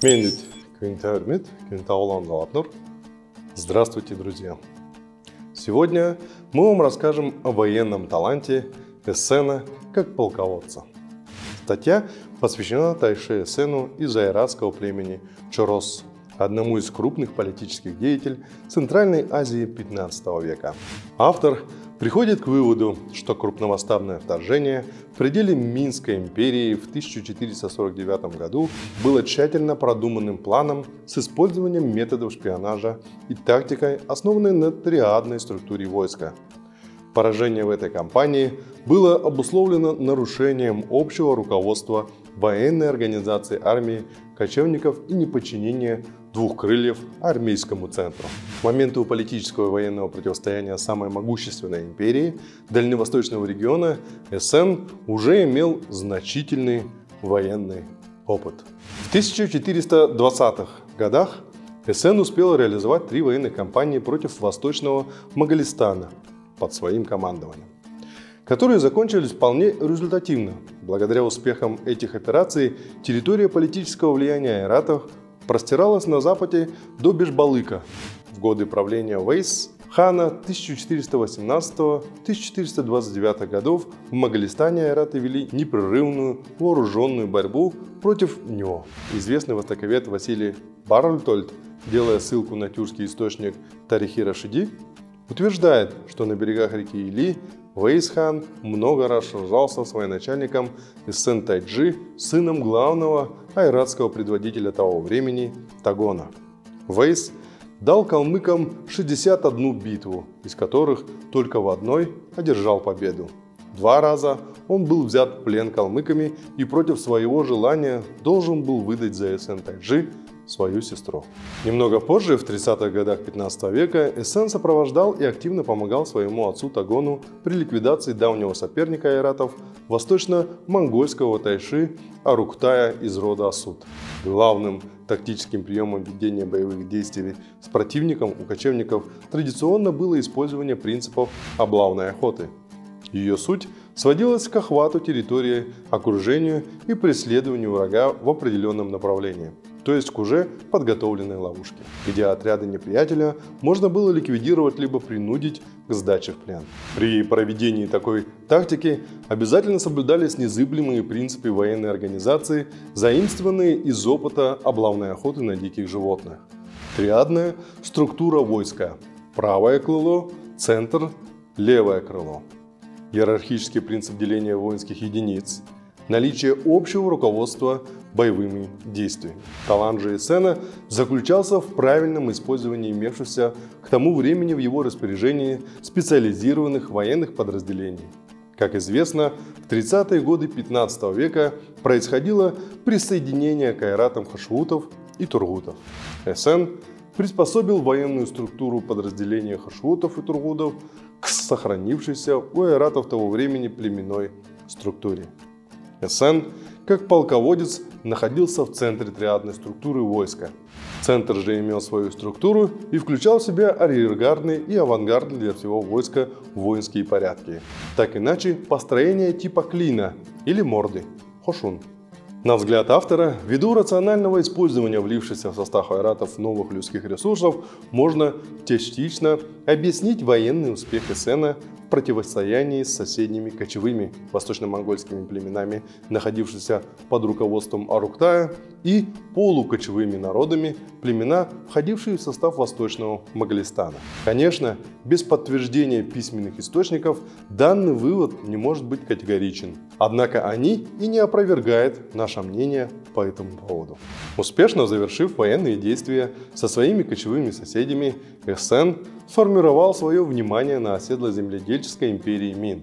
Мендит Квинтармит, Квинтаулан Галатнур. Здравствуйте, друзья! Сегодня мы вам расскажем о военном таланте Эссена как полководца. Статья посвящена Тайше Эссену из айратского племени Чорос, одному из крупных политических деятелей Центральной Азии 15 века. Автор приходит к выводу, что крупномасштабное вторжение в пределе Минской империи в 1449 году было тщательно продуманным планом с использованием методов шпионажа и тактикой, основанной на триадной структуре войска. Поражение в этой кампании было обусловлено нарушением общего руководства военной организации армии, кочевников и неподчинения двух крыльев армейскому центру. К моменту политического и военного противостояния самой могущественной империи дальневосточного региона СН уже имел значительный военный опыт. В 1420-х годах СН успел реализовать три военных кампании против восточного Магалистана под своим командованием которые закончились вполне результативно. Благодаря успехам этих операций территория политического влияния айратов простиралась на западе до Бешбалыка. В годы правления Вейс хана 1418-1429 годов в Магалистане айраты вели непрерывную вооруженную борьбу против него. Известный востоковед Василий Барльтольд, делая ссылку на тюркский источник Тарихи Рашиди, утверждает, что на берегах реки Или Вейсхан много раз сражался с военачальником из Сен-Тайджи, сыном главного айратского предводителя того времени Тагона. Вейс дал калмыкам 61 битву, из которых только в одной одержал победу. Два раза он был взят в плен калмыками и против своего желания должен был выдать за Эссен-Тайджи свою сестру. Немного позже, в 30-х годах 15 века, Эссен сопровождал и активно помогал своему отцу Тагону при ликвидации давнего соперника айратов, восточно-монгольского тайши Аруктая из рода Асуд. Главным тактическим приемом ведения боевых действий с противником у кочевников традиционно было использование принципов облавной охоты. Ее суть сводилась к охвату территории, окружению и преследованию врага в определенном направлении – то есть к уже подготовленной ловушке, где отряды неприятеля можно было ликвидировать либо принудить к сдаче в плен. При проведении такой тактики обязательно соблюдались незыблемые принципы военной организации, заимствованные из опыта облавной охоты на диких животных. Триадная структура войска. Правое крыло, центр, левое крыло. Иерархический принцип деления воинских единиц. Наличие общего руководства боевыми действиями. Талант же Эссена заключался в правильном использовании имевшихся к тому времени в его распоряжении специализированных военных подразделений. Как известно, в 30-е годы 15 века происходило присоединение к айратам хашвутов и тургутов. Эссен приспособил военную структуру подразделения хашвутов и тургутов к сохранившейся у айратов того времени племенной структуре. Эссен, как полководец, находился в центре триадной структуры войска. Центр же имел свою структуру и включал в себя арьергардные и авангардные для всего войска воинские порядки. Так иначе построение типа клина или морды – хошун. На взгляд автора, ввиду рационального использования влившихся в состав айратов новых людских ресурсов, можно частично объяснить военный успех Эссена противостоянии с соседними кочевыми восточно-монгольскими племенами, находившимися под руководством Аруктая, и полукочевыми народами, племена, входившие в состав восточного Моголистана. Конечно, без подтверждения письменных источников данный вывод не может быть категоричен. Однако они и не опровергают наше мнение по этому поводу. Успешно завершив военные действия со своими кочевыми соседями, Эссен сформировал свое внимание на оседло-земледельческой империи Мин.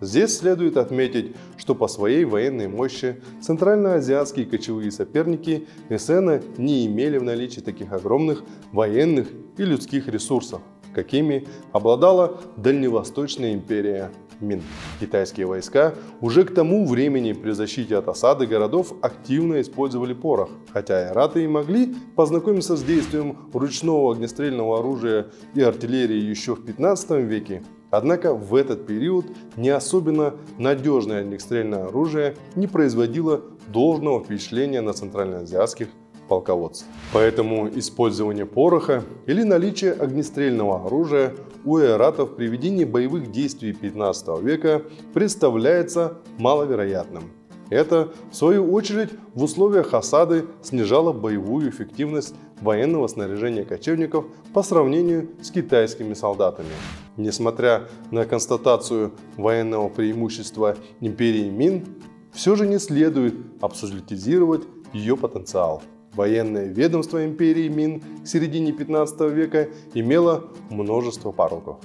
Здесь следует отметить, что по своей военной мощи центральноазиатские кочевые соперники Эссена не имели в наличии таких огромных военных и людских ресурсов, какими обладала Дальневосточная империя Мин. Китайские войска уже к тому времени при защите от осады городов активно использовали порох, хотя айраты и могли познакомиться с действием ручного огнестрельного оружия и артиллерии еще в 15 веке, Однако в этот период не особенно надежное огнестрельное оружие не производило должного впечатления на центральноазиатских полководца. Поэтому использование пороха или наличие огнестрельного оружия у эратов при ведении боевых действий 15 века представляется маловероятным. Это, в свою очередь, в условиях осады снижало боевую эффективность военного снаряжения кочевников по сравнению с китайскими солдатами. Несмотря на констатацию военного преимущества империи Мин, все же не следует абсолютизировать ее потенциал. Военное ведомство империи Мин к середине 15 века имело множество пороков.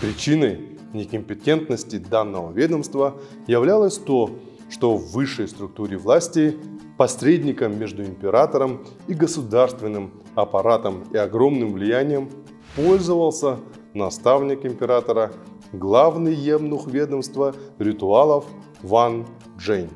Причиной некомпетентности данного ведомства являлось то, что в высшей структуре власти посредником между императором и государственным аппаратом и огромным влиянием пользовался наставник императора, главный емнух ведомства ритуалов Ван Джейн.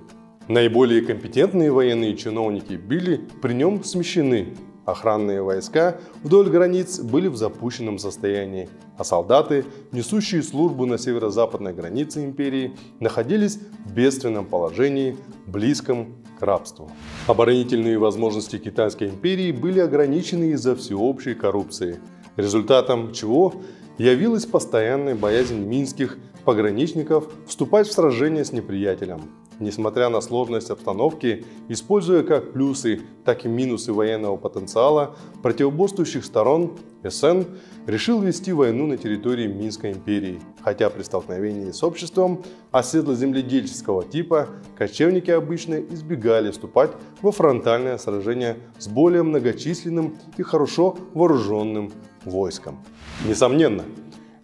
Наиболее компетентные военные чиновники были при нем смещены. Охранные войска вдоль границ были в запущенном состоянии, а солдаты, несущие службу на северо-западной границе империи, находились в бедственном положении, близком к рабству. Оборонительные возможности Китайской империи были ограничены из-за всеобщей коррупции, результатом чего явилась постоянная боязнь минских пограничников вступать в сражение с неприятелем. Несмотря на сложность обстановки, используя как плюсы, так и минусы военного потенциала противоборствующих сторон, СН решил вести войну на территории Минской империи, хотя при столкновении с обществом оседло-земледельческого типа кочевники обычно избегали вступать во фронтальное сражение с более многочисленным и хорошо вооруженным войском. Несомненно,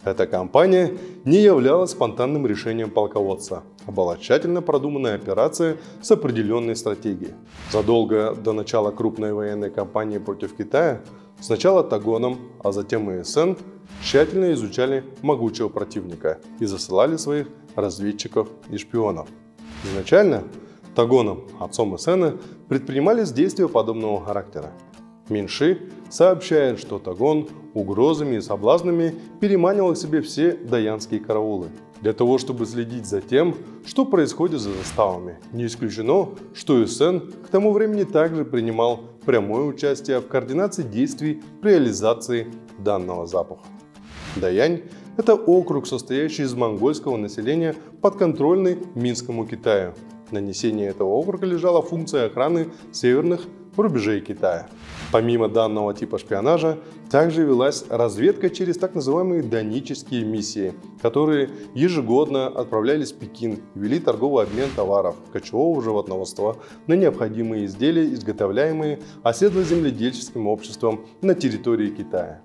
эта кампания не являлась спонтанным решением полководца, а была тщательно продуманная операция с определенной стратегией. Задолго до начала крупной военной кампании против Китая, сначала Тагоном, а затем и СН тщательно изучали могучего противника и засылали своих разведчиков и шпионов. Изначально Тагоном, отцом Эсена, предпринимались действия подобного характера. Меньши сообщает, что Тагон угрозами и соблазнами переманивал к себе все даянские караулы. Для того, чтобы следить за тем, что происходит за заставами. Не исключено, что Эссен к тому времени также принимал прямое участие в координации действий при реализации данного запаха. Даянь – это округ, состоящий из монгольского населения, подконтрольный Минскому Китаю. Нанесение этого округа лежала функция охраны северных рубежей Китая. Помимо данного типа шпионажа, также велась разведка через так называемые донические миссии, которые ежегодно отправлялись в Пекин и вели торговый обмен товаров кочевого животноводства на необходимые изделия, изготовляемые оседло-земледельческим обществом на территории Китая.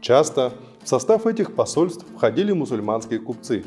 Часто в состав этих посольств входили мусульманские купцы.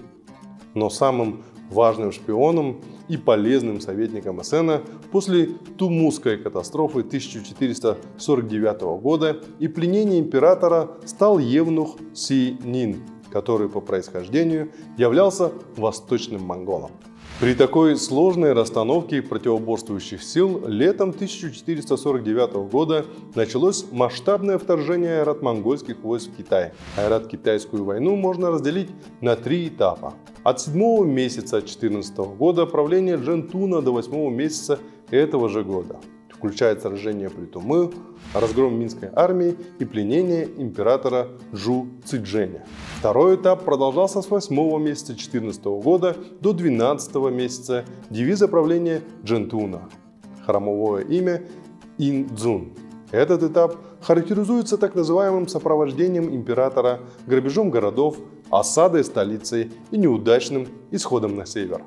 Но самым важным шпионом и полезным советником Эссена после Тумусской катастрофы 1449 года и пленения императора стал евнух Си Нин, который по происхождению являлся восточным монголом. При такой сложной расстановке противоборствующих сил летом 1449 года началось масштабное вторжение айрат-монгольских войск в Китай. Айрат-китайскую войну можно разделить на три этапа. От седьмого месяца 14 года правления Джентуна до восьмого месяца этого же года включает сражение при Тумы, разгром Минской армии и пленение императора Жу Цзэджэня. Второй этап продолжался с 8 месяца 14 года до 12 месяца девиза правления Джентуна. Храмовое имя Индзун. Этот этап характеризуется так называемым сопровождением императора, грабежом городов, осадой столицы и неудачным исходом на север.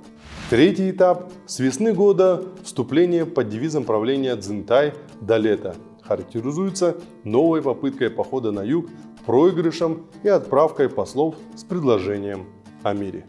Третий этап – с весны года вступление под девизом правления Цзинтай до лета характеризуется новой попыткой похода на юг, проигрышем и отправкой послов с предложением о мире.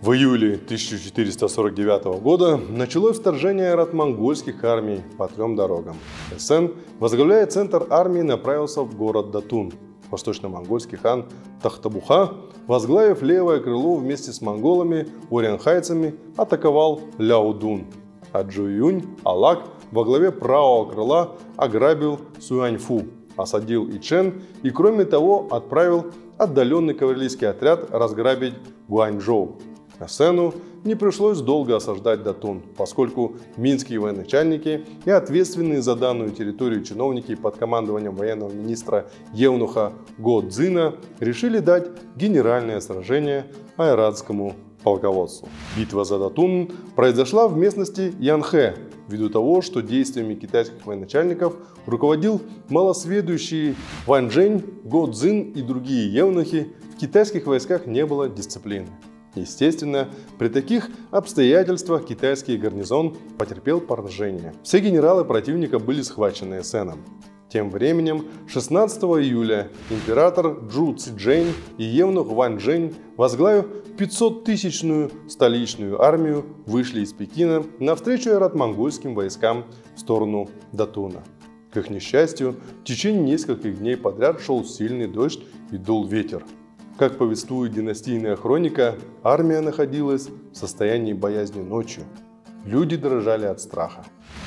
В июле 1449 года началось вторжение монгольских армий по трем дорогам. Эссен, возглавляя центр армии, направился в город Датун. Восточно-монгольский хан Тахтабуха, возглавив левое крыло вместе с монголами, урянхайцами, атаковал Ляудун. А Джуюнь Алак во главе правого крыла ограбил Суаньфу, осадил Ичен и, кроме того, отправил отдаленный кавалерийский отряд разграбить Гуанчжоу. Эссену не пришлось долго осаждать Датун, поскольку минские военачальники и ответственные за данную территорию чиновники под командованием военного министра Евнуха Го Цзина решили дать генеральное сражение айратскому полководству. Битва за Датун произошла в местности Янхэ, ввиду того, что действиями китайских военачальников руководил малосведущий Ван Джень, Го Цзин и другие евнухи, в китайских войсках не было дисциплины. Естественно, при таких обстоятельствах китайский гарнизон потерпел поражение. Все генералы противника были схвачены Эсеном. Тем временем, 16 июля император Джу Цзинь и евнух Ван Джень, возглавив 500-тысячную столичную армию, вышли из Пекина навстречу аэратмонгольским войскам в сторону Датуна. К их несчастью, в течение нескольких дней подряд шел сильный дождь и дул ветер. Как повествует династийная хроника, армия находилась в состоянии боязни ночью. Люди дрожали от страха.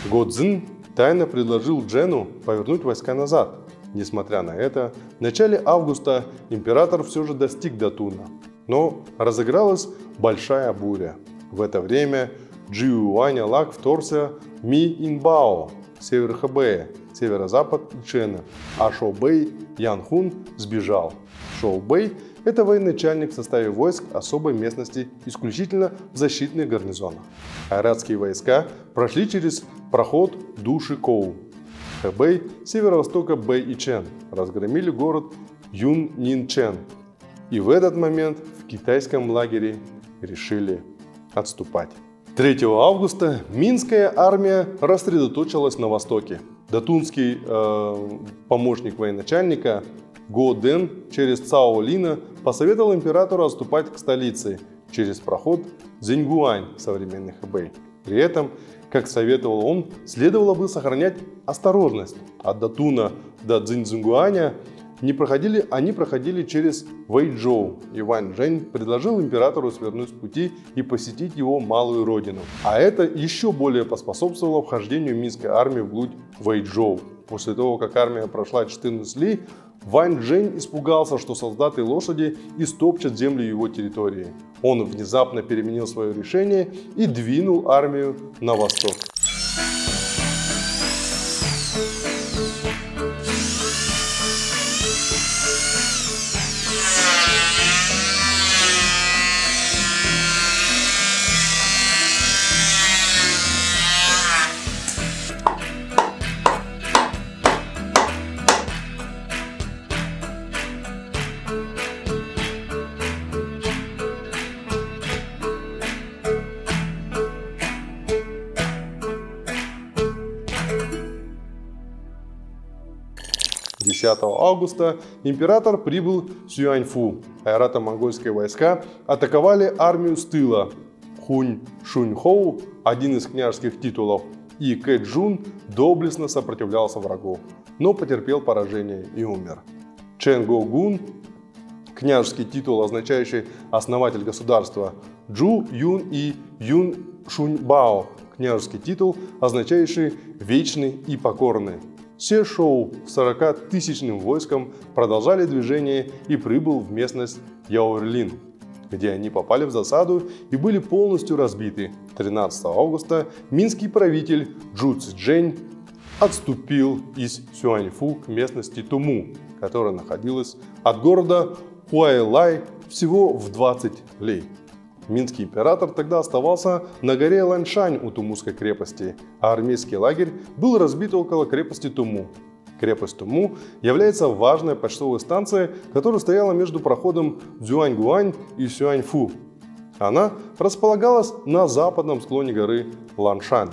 Годзин тайно предложил Джену повернуть войска назад. Несмотря на это, в начале августа император все же достиг Датуна. Но разыгралась большая буря. В это время Джиуаня Лак вторгся Ми Инбао, север Хэбэя, северо-запад Ичена, а Шоу-Бэй Янхун сбежал. Шоу-Бэй это военачальник в составе войск особой местности исключительно в защитных гарнизонах. Айратские войска прошли через проход Души Коу. Хэбэй, северо-востока Бэй и Чен, разгромили город Юн Нин Чен. И в этот момент в китайском лагере решили отступать. 3 августа Минская армия рассредоточилась на востоке. Датунский э, помощник военачальника Го Дэн через Цао Лина посоветовал императору отступать к столице через проход Зиньгуань, современный Хэбэй. При этом, как советовал он, следовало бы сохранять осторожность. От Датуна до Цзиньцзунгуаня не проходили, они проходили через Вэйчжоу. Иван Жень предложил императору свернуть с пути и посетить его малую родину. А это еще более поспособствовало вхождению минской армии вглубь Вэйчжоу. После того, как армия прошла 14 ли, Вань Джень испугался, что солдаты лошади истопчат землю его территории. Он внезапно переменил свое решение и двинул армию на восток. 10 августа император прибыл в Сюаньфу. Айрато-монгольские войска атаковали армию с тыла. Хунь Шуньхоу, один из княжеских титулов, и Кэджун доблестно сопротивлялся врагу, но потерпел поражение и умер. Чен Го Гун, княжеский титул, означающий основатель государства, Джу Юн и Юн Шуньбао, княжеский титул, означающий вечный и покорный. Се Шоу с 40-тысячным войском продолжали движение и прибыл в местность Яорлин, где они попали в засаду и были полностью разбиты. 13 августа минский правитель Джу Цзэджэнь отступил из Сюаньфу к местности Туму, которая находилась от города Хуайлай всего в 20 лей. Минский император тогда оставался на горе Ланшань у Тумусской крепости, а армейский лагерь был разбит около крепости Туму. Крепость Туму является важной почтовой станцией, которая стояла между проходом Дзюаньгуань и Сюаньфу. Она располагалась на западном склоне горы Ланшань.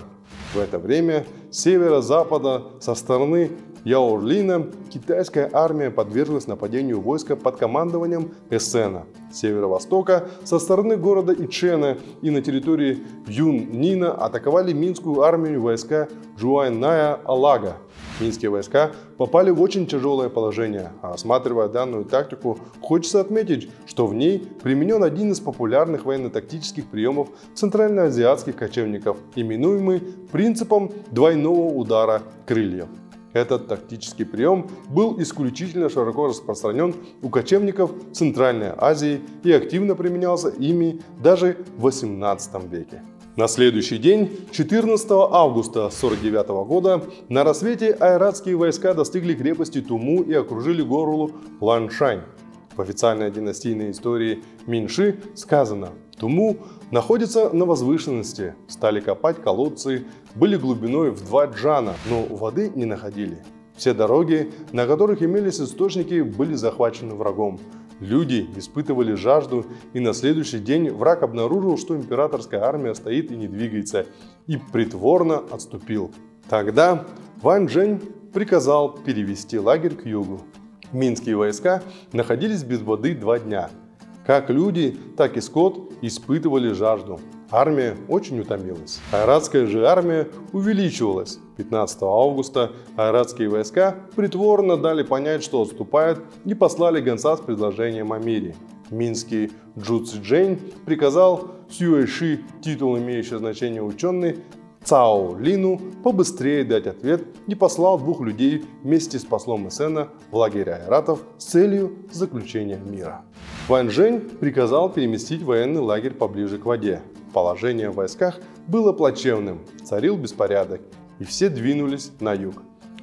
В это время с северо-запада со стороны Яорлина китайская армия подверглась нападению войска под командованием Эссена. С северо-востока, со стороны города Ичена и на территории Юн-Нина атаковали минскую армию войска Джуайная Алага. Минские войска попали в очень тяжелое положение, а осматривая данную тактику, хочется отметить, что в ней применен один из популярных военно-тактических приемов центральноазиатских кочевников, именуемый принципом двойного удара крыльев. Этот тактический прием был исключительно широко распространен у кочевников Центральной Азии и активно применялся ими даже в 18 веке. На следующий день, 14 августа 1949 года, на рассвете айратские войска достигли крепости Туму и окружили гору Ланшань. В официальной династийной истории Минши сказано, Туму находится на возвышенности, стали копать колодцы, были глубиной в два джана, но воды не находили. Все дороги, на которых имелись источники, были захвачены врагом. Люди испытывали жажду, и на следующий день враг обнаружил, что императорская армия стоит и не двигается, и притворно отступил. Тогда Ван Джень приказал перевести лагерь к югу. Минские войска находились без воды два дня. Как люди, так и скот испытывали жажду. Армия очень утомилась. Айратская же армия увеличивалась. 15 августа айратские войска притворно дали понять, что отступают, и послали гонца с предложением о мире. Минский Джу Цзинь приказал Сюэши, титул имеющий значение ученый, Цао Лину побыстрее дать ответ и послал двух людей вместе с послом Эсена в лагерь айратов с целью заключения мира. Ван Жень приказал переместить военный лагерь поближе к воде. Положение в войсках было плачевным, царил беспорядок, и все двинулись на юг.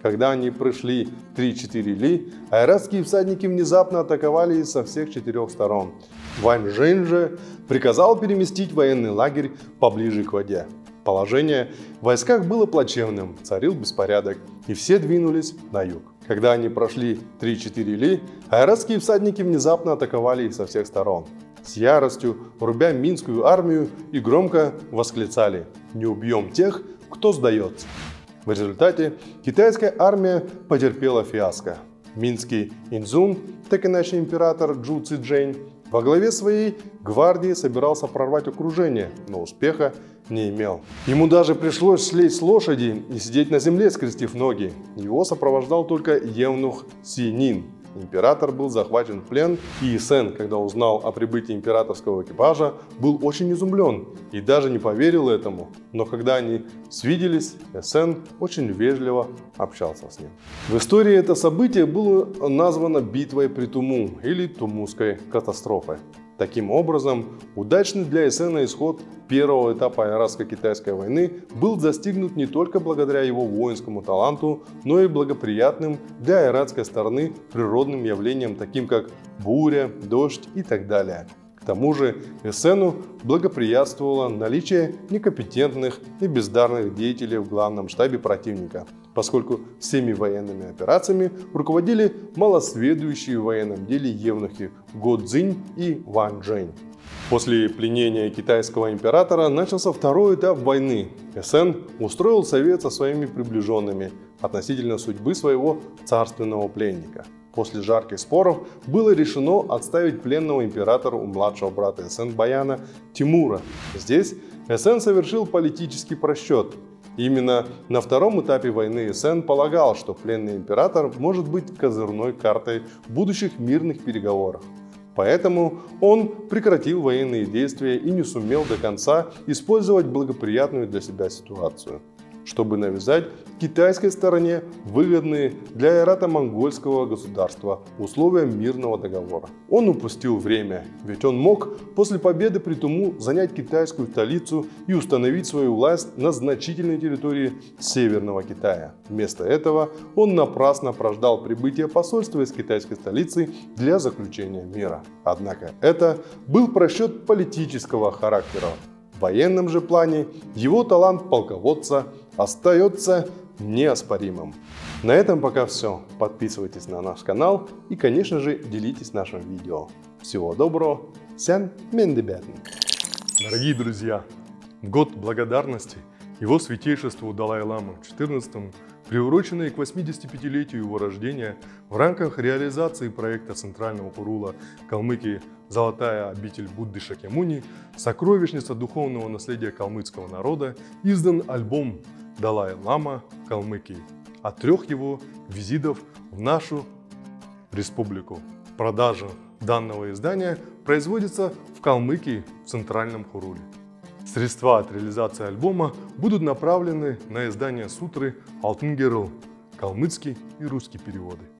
Когда они прошли 3-4 ли, айратские всадники внезапно атаковали со всех четырех сторон. Ван Жень же приказал переместить военный лагерь поближе к воде. Положение в войсках было плачевным, царил беспорядок, и все двинулись на юг. Когда они прошли 3-4 ли, айратские всадники внезапно атаковали их со всех сторон. С яростью, рубя минскую армию и громко восклицали «Не убьем тех, кто сдается». В результате китайская армия потерпела фиаско. Минский Инзун, так иначе император Джу Цзинь, во главе своей гвардии собирался прорвать окружение, но успеха не имел. Ему даже пришлось слезть с лошади и сидеть на земле, скрестив ноги. Его сопровождал только евнух Синин. Император был захвачен в плен, и Сен, когда узнал о прибытии императорского экипажа, был очень изумлен и даже не поверил этому. Но когда они свиделись, Эсен очень вежливо общался с ним. В истории это событие было названо битвой при Туму или Тумусской катастрофой. Таким образом, удачный для Эсена исход первого этапа Айратско-Китайской войны был достигнут не только благодаря его воинскому таланту, но и благоприятным для айратской стороны природным явлениям, таким как буря, дождь и так далее. К тому же Эссену благоприятствовало наличие некомпетентных и бездарных деятелей в главном штабе противника, поскольку всеми военными операциями руководили малосведущие в военном деле евнухи Го Цзинь и Ван Джень. После пленения китайского императора начался второй этап войны. Эссен устроил совет со своими приближенными относительно судьбы своего царственного пленника – После жарких споров было решено отставить пленного императора у младшего брата Эсен Баяна Тимура. Здесь Эсен совершил политический просчет. Именно на втором этапе войны Эсен полагал, что пленный император может быть козырной картой будущих мирных переговорах. Поэтому он прекратил военные действия и не сумел до конца использовать благоприятную для себя ситуацию чтобы навязать китайской стороне выгодные для айрато-монгольского государства условия мирного договора. Он упустил время, ведь он мог после победы при Туму занять китайскую столицу и установить свою власть на значительной территории Северного Китая. Вместо этого он напрасно прождал прибытие посольства из китайской столицы для заключения мира. Однако это был просчет политического характера. В военном же плане его талант полководца остается неоспоримым. На этом пока все. Подписывайтесь на наш канал и, конечно же, делитесь нашим видео. Всего доброго. Сян Мендебятн. Дорогие друзья, в год благодарности его святейшеству Далай-Ламу 14 приуроченные к 85-летию его рождения в рамках реализации проекта Центрального Хурула Калмыкии «Золотая обитель Будды Шакемуни. Сокровищница духовного наследия калмыцкого народа» издан альбом Далай-Лама Калмыкии от трех его визитов в нашу республику. Продажа данного издания производится в Калмыкии в Центральном Хуруле. Средства от реализации альбома будут направлены на издание сутры «Алтын калмыцкий и русский переводы.